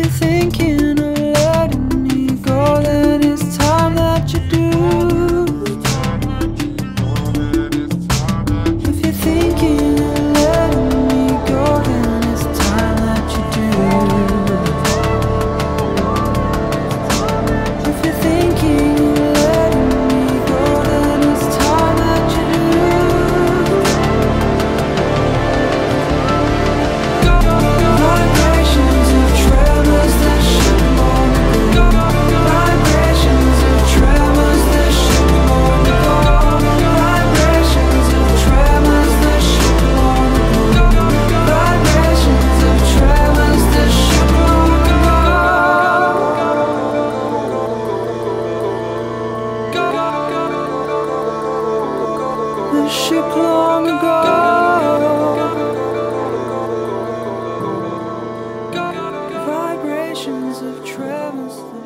you're thinking ship long ago. Vibrations of the ship.